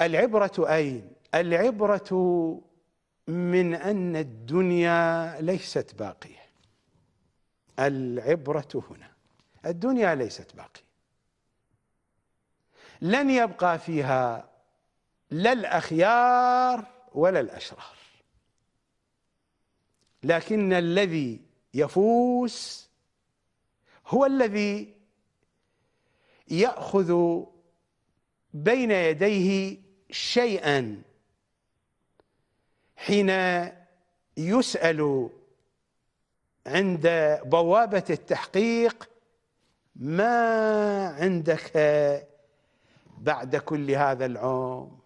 العبرة أين؟ العبرة من أن الدنيا ليست باقية. العبرة هنا. الدنيا ليست باقية. لن يبقى فيها لا الأخيار ولا الأشرار. لكن الذي يفوز هو الذي يأخذ بين يديه شيئا حين يسأل عند بوابة التحقيق ما عندك بعد كل هذا العمر؟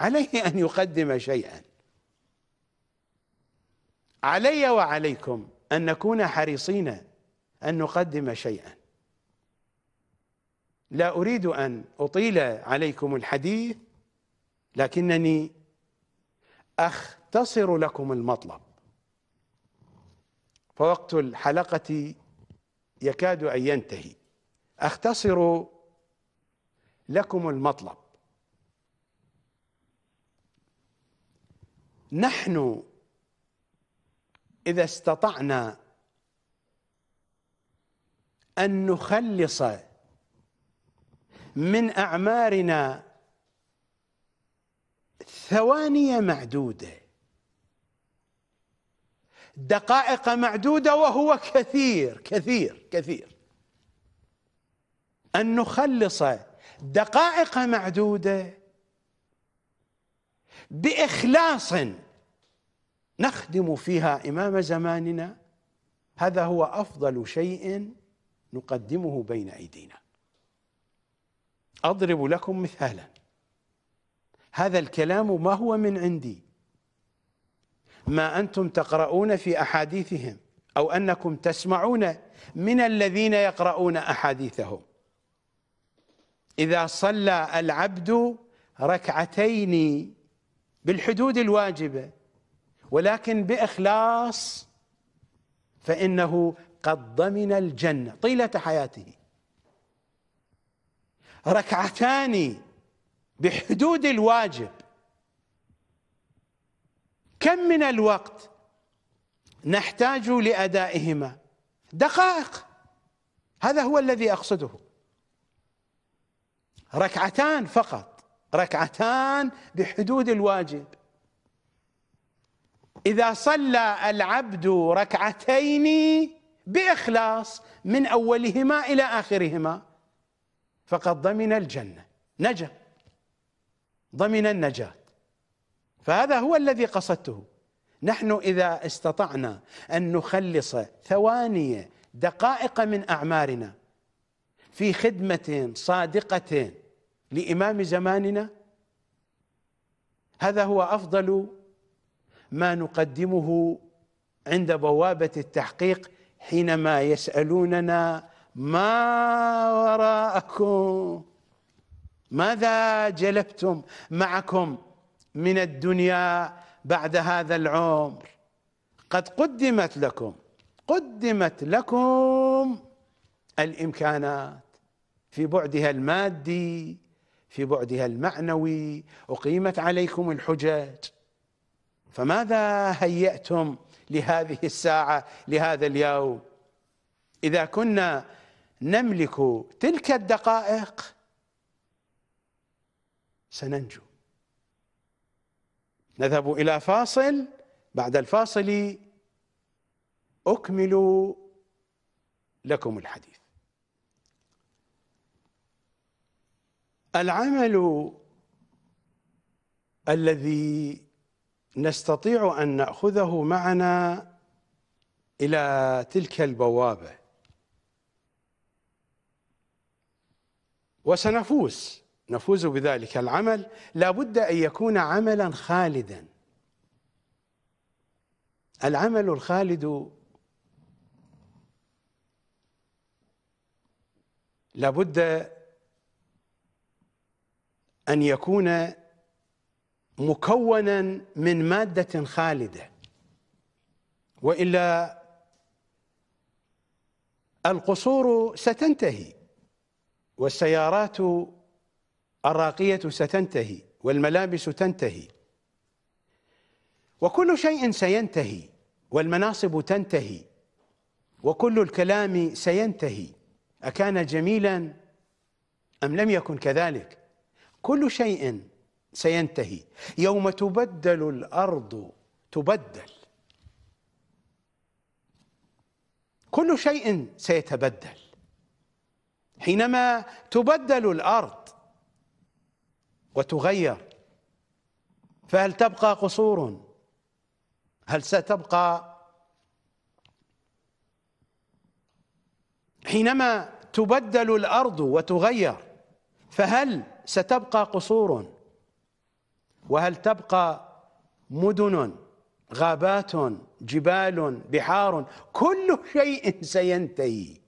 عليه أن يقدم شيئا. علي وعليكم أن نكون حريصين أن نقدم شيئا. لا أريد أن أطيل عليكم الحديث لكنني أختصر لكم المطلب. فوقت الحلقة يكاد أن ينتهي. أختصر لكم المطلب. نحن إذا استطعنا أن نخلص من أعمارنا ثواني معدودة. دقائق معدودة وهو كثير كثير كثير. أن نخلص دقائق معدودة بإخلاص نخدم فيها إمام زماننا. هذا هو أفضل شيء نقدمه بين أيدينا. أضرب لكم مثالا. هذا الكلام ما هو من عندي. ما أنتم تقرؤون في أحاديثهم أو أنكم تسمعون من الذين يقرؤون أحاديثهم. إذا صلى العبد ركعتين بالحدود الواجبة ولكن بإخلاص فإنه قد ضمن الجنة طيلة حياته. ركعتان بحدود الواجب. كم من الوقت نحتاج لأدائهما؟ دقائق. هذا هو الذي أقصده. ركعتان فقط. ركعتان بحدود الواجب. إذا صلى العبد ركعتين بإخلاص من أولهما إلى آخرهما فقد ضمن الجنة. نجا. ضمن النجاة. فهذا هو الذي قصدته. نحن إذا استطعنا أن نخلص ثواني دقائق من أعمارنا في خدمة صادقة لإمام زماننا هذا هو أفضل ما نقدمه عند بوابة التحقيق حينما يسألوننا ما وراءكم؟ ماذا جلبتم معكم من الدنيا بعد هذا العمر؟ قد قدمت لكم قدمت لكم الإمكانات في بعدها المادي في بعدها المعنوي أقيمت عليكم الحجج. فماذا هيأتم لهذه الساعة لهذا اليوم؟ إذا كنا نملك تلك الدقائق. سننجو. نذهب إلى فاصل. بعد الفاصل أكمل لكم الحديث. العمل الذي نستطيع أن نأخذه معنا إلى تلك البوابة وسنفوز. نفوز بذلك العمل. لا بد أن يكون عملا خالدا. العمل الخالد لا بد أن يكون مكونا من مادة خالدة. وإلا القصور ستنتهي. والسيارات الراقية ستنتهي والملابس تنتهي. وكل شيء سينتهي والمناصب تنتهي وكل الكلام سينتهي. أكان جميلا أم لم يكن كذلك؟ كل شيء سينتهي. يوم تبدل الأرض تبدل. كل شيء سيتبدل. حينما تبدل الأرض وتغير فهل تبقى قصور؟ هل ستبقى حينما تبدل الأرض وتغير فهل ستبقى قصور؟ وهل تبقى مدن غابات جبال بحار؟ كل شيء سينتهي.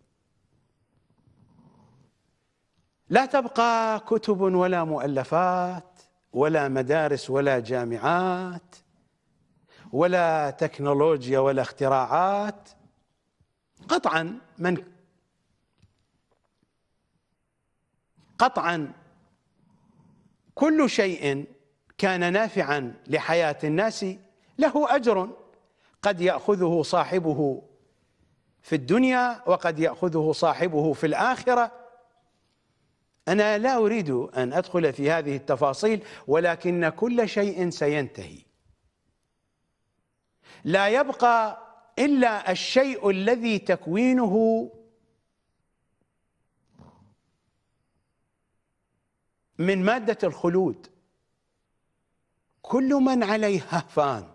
لا تبقى كتب ولا مؤلفات ولا مدارس ولا جامعات ولا تكنولوجيا ولا اختراعات. قطعا من قطعا كل شيء كان نافعا لحياة الناس له أجر. قد يأخذه صاحبه في الدنيا وقد يأخذه صاحبه في الآخرة. أنا لا أريد أن أدخل في هذه التفاصيل ولكن كل شيء سينتهي. لا يبقى إلا الشيء الذي تكوينه. من مادة الخلود. كل من عليها فان.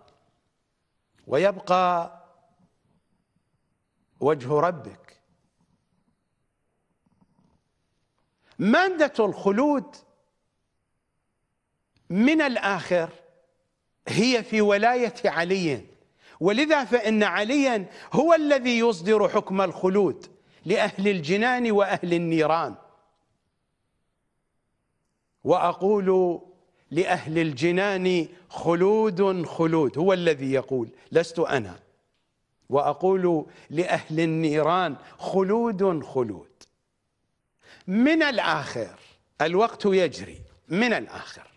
ويبقى وجه ربك. مادة الخلود من الآخر هي في ولاية علي. ولذا فإن عليا هو الذي يصدر حكم الخلود لأهل الجنان وأهل النيران. وأقول لأهل الجنان خلود خلود هو الذي يقول لست أنا. وأقول لأهل النيران خلود خلود. من الآخر الوقت يجري. من الآخر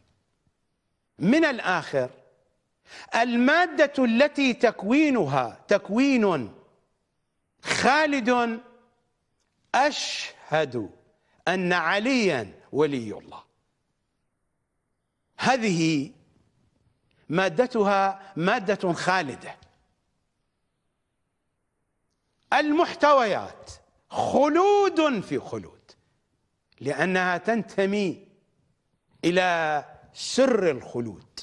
من الآخر المادة التي تكوينها تكوين خالد أشهد أن عليا ولي الله. هذه مادتها مادة خالدة. المحتويات خلود في خلود. لأنها تنتمي إلى سر الخلود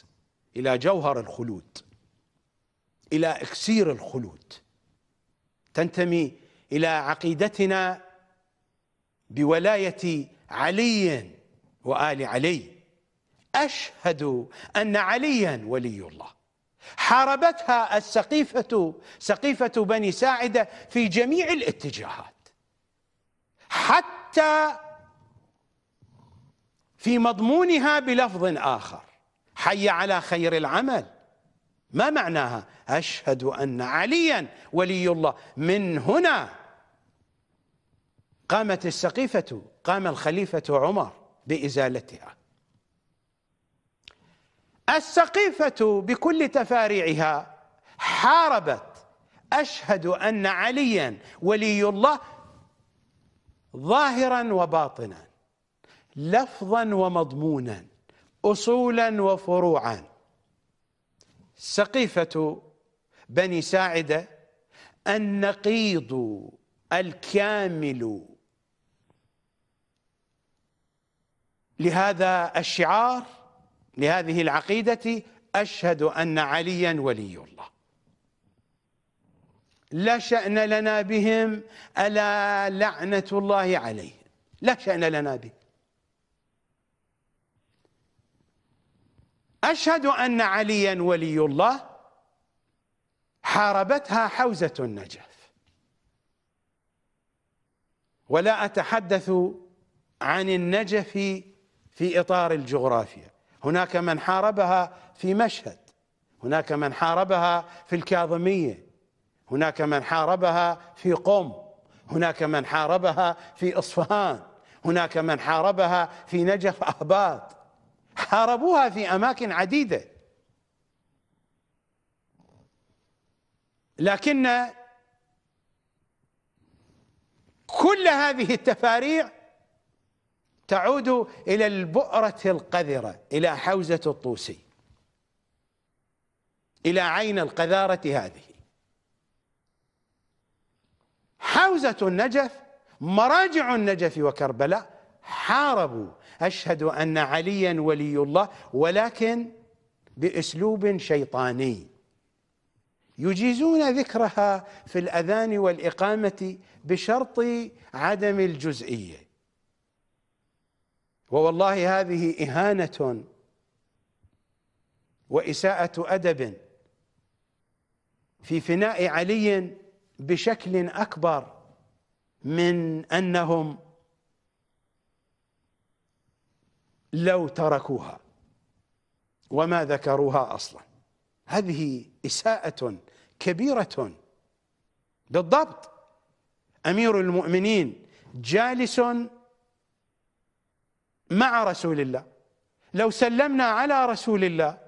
إلى جوهر الخلود إلى إكسير الخلود. تنتمي إلى عقيدتنا بولاية علي وآل علي. أشهد أن عليا ولي الله. حاربتها السقيفة سقيفة بني ساعدة في جميع الاتجاهات. حتى في مضمونها بلفظ آخر. حي على خير العمل. ما معناها؟ أشهد أن عليا ولي الله. من هنا قامت السقيفة قام الخليفة عمر بإزالتها. السقيفة بكل تفاريعها حاربت. أشهد أن عليا ولي الله ظاهرا وباطنا. لفظا ومضمونا أصولا وفروعا. سقيفة بني ساعدة النقيض الكامل. لهذا الشعار لهذه العقيدة أشهد أن عليا ولي الله. لا شأن لنا بهم ألا لعنة الله عليهم. لا شأن لنا بهم. أشهد أن عليا ولي الله حاربتها حوزة النجف. ولا أتحدث عن النجف في إطار الجغرافيا. هناك من حاربها في مشهد هناك من حاربها في الكاظمية هناك من حاربها في قم هناك من حاربها في إصفهان هناك من حاربها في نجف أهباط حاربوها في أماكن عديدة. لكن كل هذه التفاريع تعود إلى البؤرة القذرة إلى حوزة الطوسي إلى عين القذارة هذه. حوزة النجف مراجع النجف وكربلاء حاربوا أشهد أن عليا ولي الله ولكن بأسلوب شيطاني. يجيزون ذكرها في الأذان والإقامة بشرط عدم الجزئية. ووالله هذه إهانة وإساءة أدب في فناء علي بشكل أكبر من أنهم لو تركوها وما ذكروها أصلا. هذه إساءة كبيرة بالضبط. أمير المؤمنين جالس مع رسول الله. لو سلمنا على رسول الله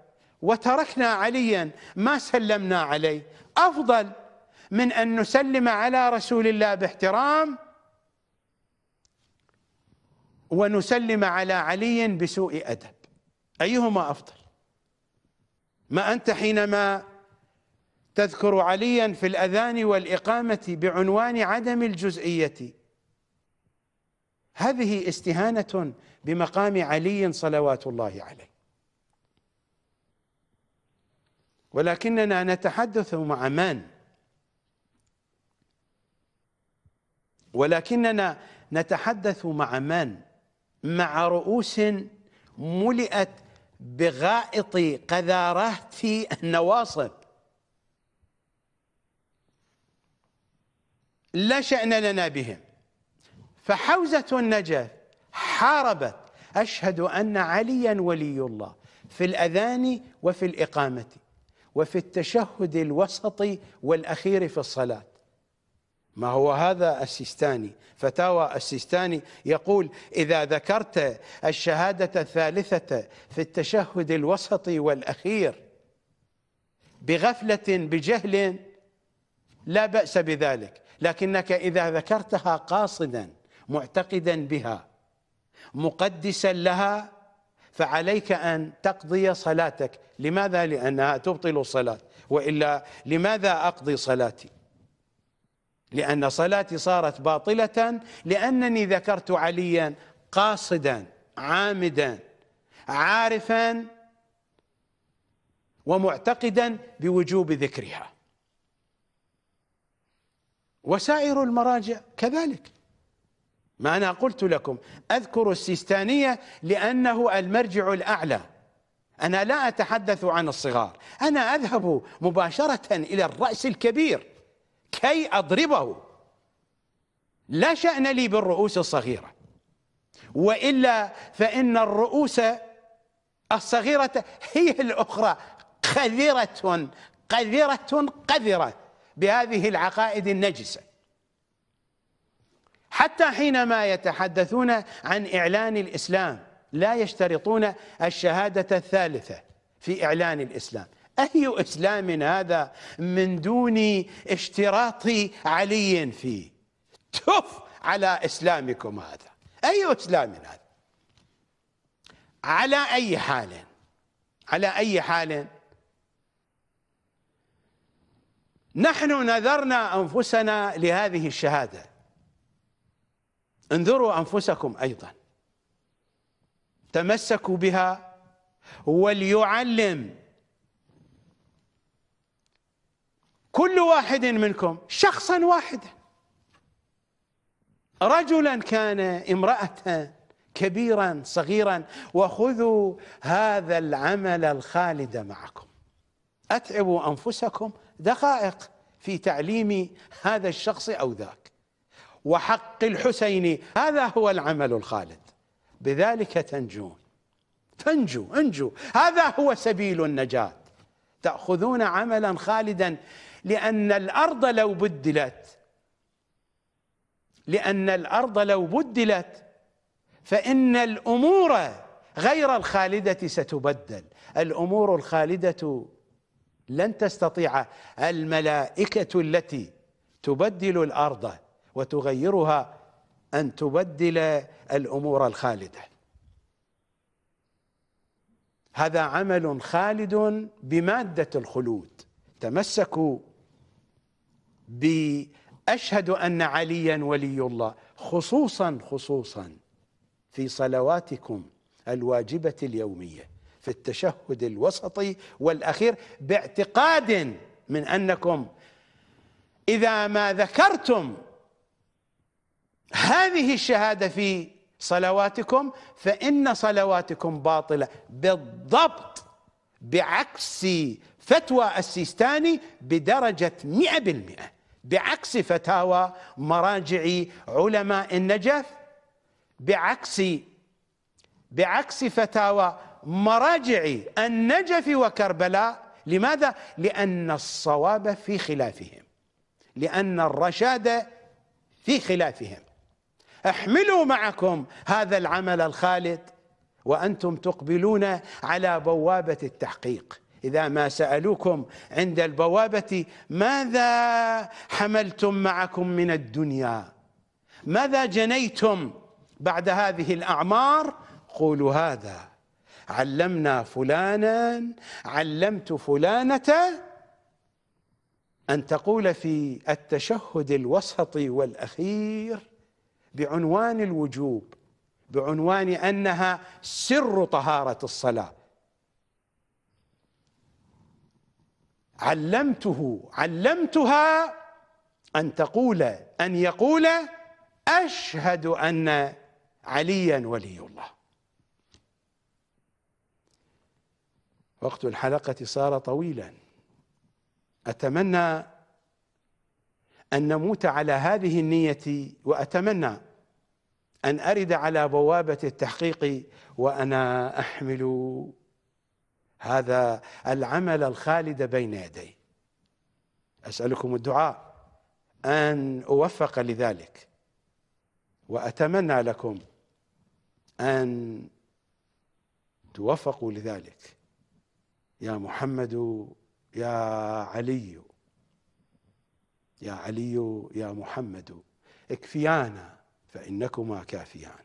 وتركنا عليا ما سلمنا عليه. أفضل من أن نسلم على رسول الله باحترام ونسلم على علي بسوء أدب. أيهما أفضل؟ ما أنت حينما تذكر عليا في الأذان والإقامة بعنوان عدم الجزئية هذه استهانة بمقام علي صلوات الله عليه. ولكننا نتحدث مع من؟ ولكننا نتحدث مع من؟ مع رؤوس ملئت بغائط قذارات النواصب. لا شأن لنا بهم. فحوزة النجاة حاربت. أشهد أن عليا ولي الله في الأذان وفي الإقامة وفي التشهد الوسطي والأخير في الصلاة. ما هو هذا السيستاني؟ فتاوى السيستاني يقول إذا ذكرت الشهادة الثالثة في التشهد الوسطي والأخير بغفلة بجهل لا بأس بذلك لكنك إذا ذكرتها قاصدا معتقدا بها مقدسا لها فعليك أن تقضي صلاتك. لماذا؟ لأنها تبطل الصلاة. وإلا لماذا أقضي صلاتي؟ لأن صلاتي صارت باطلة لأنني ذكرت عليا قاصدا عامدا عارفا ومعتقدا بوجوب ذكرها. وسائر المراجع كذلك. ما أنا قلت لكم أذكر السيستانية لأنه المرجع الأعلى. أنا لا أتحدث عن الصغار أنا أذهب مباشرة إلى الرأس الكبير. كي أضربه. لا شأن لي بالرؤوس الصغيرة. وإلا فإن الرؤوس الصغيرة هي الأخرى قذرة قذرة قذرة بهذه العقائد النجسة. حتى حينما يتحدثون عن إعلان الإسلام لا يشترطون الشهادة الثالثة في إعلان الإسلام. أي إسلام هذا من دون اشتراط علي فيه؟ تف على إسلامكم هذا. أي إسلام هذا؟ على أي حال؟ على أي حال؟ نحن نذرنا أنفسنا لهذه الشهادة. انذروا أنفسكم أيضا. تمسكوا بها وليعلم كل واحد منكم شخصا واحدا رجلا كان امرأة كبيرا صغيرا وخذوا هذا العمل الخالد معكم. أتعبوا أنفسكم دقائق في تعليم هذا الشخص أو ذاك. وحق الحسين هذا هو العمل الخالد. بذلك تنجون. تنجو انجو. هذا هو سبيل النجاة. تأخذون عملا خالدا لأن الأرض لو بدلت لأن الأرض لو بدلت فإن الأمور غير الخالدة ستبدل. الأمور الخالدة لن تستطيع الملائكة التي تبدل الأرض وتغيرها أن تبدل الأمور الخالدة. هذا عمل خالد بمادة الخلود. تمسكوا بأشهد أن عليا ولي الله خصوصا خصوصا في صلواتكم الواجبة اليومية في التشهد الوسطي والأخير باعتقاد من أنكم إذا ما ذكرتم هذه الشهادة في صلواتكم فإن صلواتكم باطلة بالضبط بعكس فتوى السيستاني بدرجة مئة بالمئة. بعكس فتاوى مراجع علماء النجف بعكس بعكس فتاوى مراجع النجف وكربلاء. لماذا؟ لأن الصواب في خلافهم لأن الرشاد في خلافهم. احملوا معكم هذا العمل الخالد وأنتم تقبلون على بوابة التحقيق. إذا ما سألوكم عند البوابة ماذا حملتم معكم من الدنيا؟ ماذا جنيتم بعد هذه الأعمار؟ قولوا هذا علمنا فلانا علمت فلانة أن تقول في التشهد الوسطي والأخير بعنوان الوجوب بعنوان أنها سر طهارة الصلاة. علمته علمتها أن تقول أن يقول أشهد أن عليا ولي الله. وقت الحلقة صار طويلا. أتمنى أن نموت على هذه النية وأتمنى أن أرد على بوابة التحقيق وأنا أحمل هذا العمل الخالد بين يدي. أسألكم الدعاء أن أوفق لذلك وأتمنى لكم أن توفقوا لذلك. يا محمد يا علي يا علي يا محمد اكفيانا فإنكما كافيان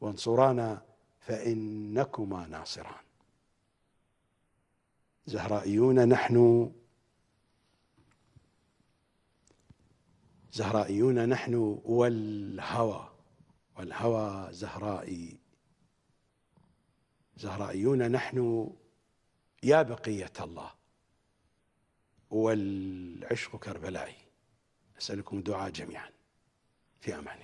وانصرانا فإنكما ناصران. زهرائيون نحن زهرائيون نحن والهوى والهوى زهرائي. زهرائيون نحن يا بقية الله. والعشق كربلائي. أسألكم الدعاء جميعا. في أمان